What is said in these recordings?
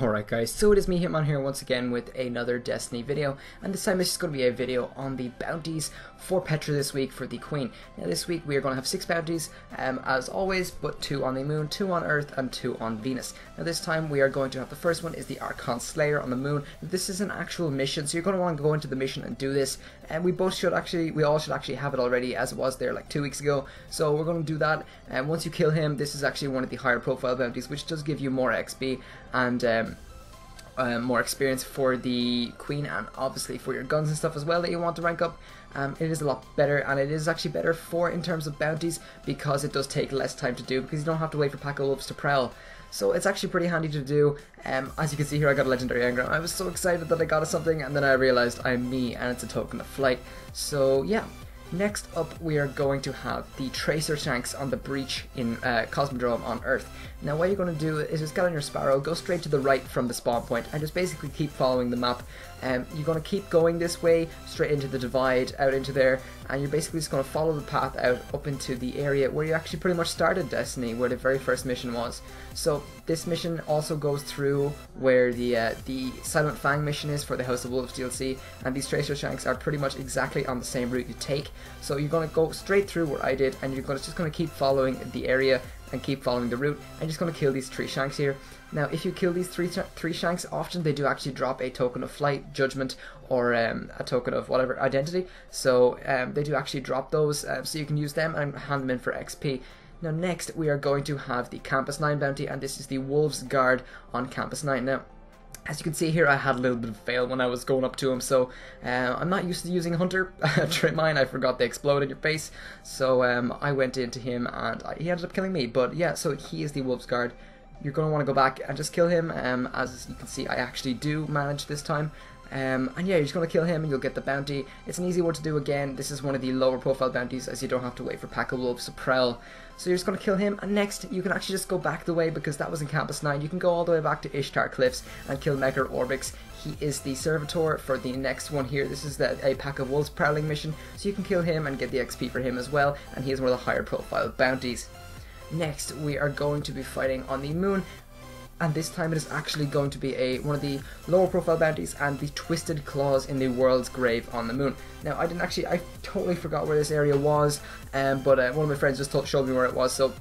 Alright guys, so it is me Hitman here once again with another Destiny video and this time this is going to be a video on the bounties for Petra this week for the Queen. Now this week we are going to have six bounties um, as always but two on the moon, two on Earth and two on Venus. Now this time we are going to have the first one is the Archon Slayer on the moon. This is an actual mission so you're going to want to go into the mission and do this and we both should actually, we all should actually have it already as it was there like two weeks ago so we're going to do that and once you kill him this is actually one of the higher profile bounties which does give you more XP and um, uh, more experience for the queen and obviously for your guns and stuff as well that you want to rank up. Um, it is a lot better and it is actually better for in terms of bounties because it does take less time to do because you don't have to wait for pack of wolves to prowl. So it's actually pretty handy to do. Um, as you can see here, I got a legendary engram. I was so excited that I got something, and then I realized I'm me, and it's a token of flight. So yeah, Next up, we are going to have the Tracer Shanks on the breach in uh, Cosmodrome on Earth. Now, what you're going to do is just get on your Sparrow, go straight to the right from the spawn point, and just basically keep following the map. Um, you're going to keep going this way, straight into the divide, out into there, and you're basically just going to follow the path out up into the area where you actually pretty much started Destiny, where the very first mission was. So this mission also goes through where the uh, the Silent Fang mission is for the House of Wolves DLC, and these Tracer Shanks are pretty much exactly on the same route you take. So you're going to go straight through what I did, and you're gonna, just going to keep following the area and keep following the route. I'm just going to kill these three shanks here. Now, if you kill these three three shanks, often they do actually drop a token of flight, judgment, or um, a token of whatever identity. So um, they do actually drop those, uh, so you can use them and hand them in for XP. Now, next we are going to have the Campus 9 bounty, and this is the Wolves Guard on Campus 9. Now, as you can see here, I had a little bit of fail when I was going up to him, so uh, I'm not used to using Hunter. Trip mine, I forgot they explode in your face, so um, I went into him and I, he ended up killing me. But yeah, so he is the Wolves Guard. You're going to want to go back and just kill him. Um, as you can see, I actually do manage this time. Um, and yeah, you're just going to kill him and you'll get the bounty. It's an easy one to do again. This is one of the lower profile bounties as you don't have to wait for Pack of Wolves to prowl. So you're just going to kill him, and next you can actually just go back the way because that was in Campus 9. You can go all the way back to Ishtar Cliffs and kill Mecher Orbiks. He is the servitor for the next one here. This is the, a Pack of Wolves prowling mission, so you can kill him and get the XP for him as well, and he is one of the higher profile bounties. Next, we are going to be fighting on the moon, and this time it is actually going to be a one of the lower profile bounties and the twisted claws in the world's grave on the moon. Now i didn't actually i totally forgot where this area was um, but uh, one of my friends just told, showed me where it was so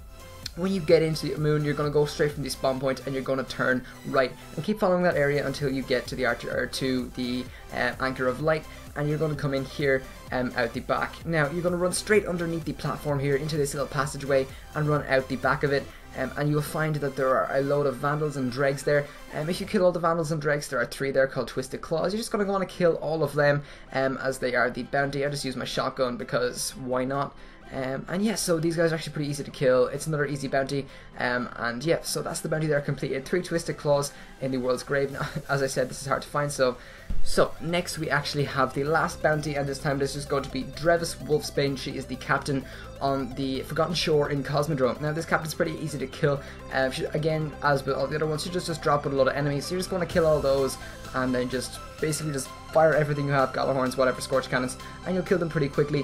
when you get into the moon, you're going to go straight from the spawn point and you're going to turn right and keep following that area until you get to the archer to the uh, anchor of light and you're going to come in here um, out the back. Now you're going to run straight underneath the platform here into this little passageway and run out the back of it um, and you'll find that there are a load of vandals and dregs there. Um, if you kill all the vandals and dregs, there are three there called Twisted Claws. You're just going to want to kill all of them um, as they are the bounty. I just use my shotgun because why not? Um, and yeah, so these guys are actually pretty easy to kill. It's another easy bounty. Um, and yeah, so that's the bounty there completed. Three Twisted Claws in the World's Grave. Now, as I said, this is hard to find, so... So, next we actually have the last bounty, and this time this is going to be Drevis Wolfsbane. She is the captain on the Forgotten Shore in Cosmodrome. Now, this captain's pretty easy to kill. Uh, she, again, as with all the other ones, you just, just drop with a lot of enemies. So you're just going to kill all those, and then just basically just fire everything you have, Gjallarhorns, whatever, Scorch Cannons, and you'll kill them pretty quickly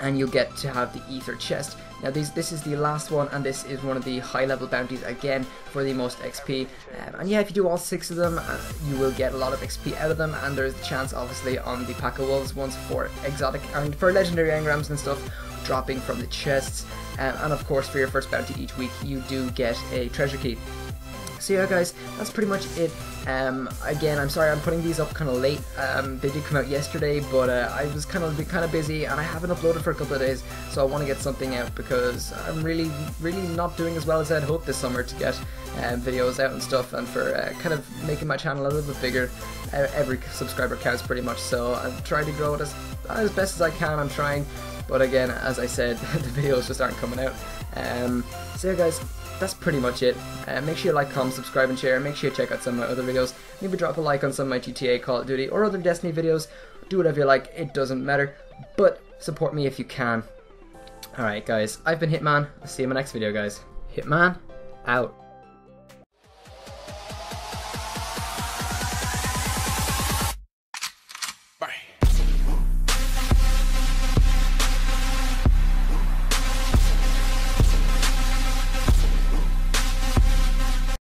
and you'll get to have the ether chest. Now this, this is the last one and this is one of the high level bounties again for the most XP um, and yeah if you do all six of them uh, you will get a lot of XP out of them and there's the chance obviously on the pack of wolves ones for exotic and for legendary engrams and stuff dropping from the chests. Um, and of course for your first bounty each week you do get a treasure key so yeah guys, that's pretty much it. Um, again, I'm sorry I'm putting these up kind of late. Um, they did come out yesterday, but uh, I was kind of kind of busy and I haven't uploaded for a couple of days, so I want to get something out because I'm really, really not doing as well as I'd hoped this summer to get um, videos out and stuff, and for uh, kind of making my channel a little bit bigger. Uh, every subscriber counts pretty much, so I'm trying to grow it as as best as I can. I'm trying, but again, as I said, the videos just aren't coming out. Um, so yeah, guys that's pretty much it. Uh, make sure you like, comment, subscribe, and share. Make sure you check out some of my other videos. Maybe drop a like on some of my GTA, Call of Duty, or other Destiny videos. Do whatever you like, it doesn't matter. But support me if you can. Alright, guys, I've been Hitman. I'll see you in my next video, guys. Hitman, out.